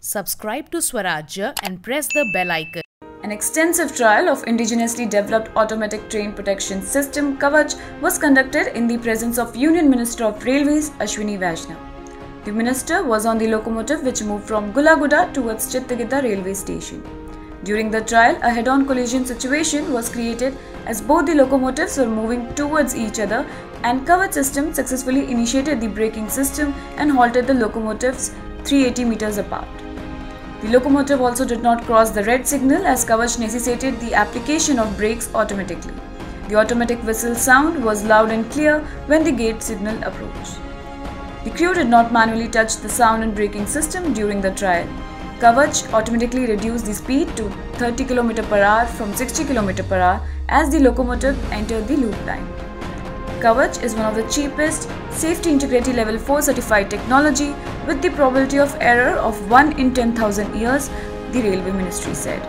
Subscribe to Swarajya and press the bell icon. An extensive trial of indigenously developed automatic train protection system Kavach was conducted in the presence of Union Minister of Railways Ashwini Vaishnaw. The minister was on the locomotive which moved from Gullaguda towards Chitgidda railway station. During the trial, a head-on collision situation was created as both the locomotives were moving towards each other and Kavach system successfully initiated the braking system and halted the locomotives 380 meters apart. The locomotive also did not cross the red signal as Kavach necessitated the application of brakes automatically. The automatic whistle sound was loud and clear when the gate signal approached. The crew did not manually touch the sound and braking system during the trial. Kavach automatically reduced the speed to 30 km per hour from 60 km per hour as the locomotive entered the loop line. Kavach is one of the cheapest safety integrity level 4 certified technology with the probability of error of 1 in 10,000 years, the Railway Ministry said.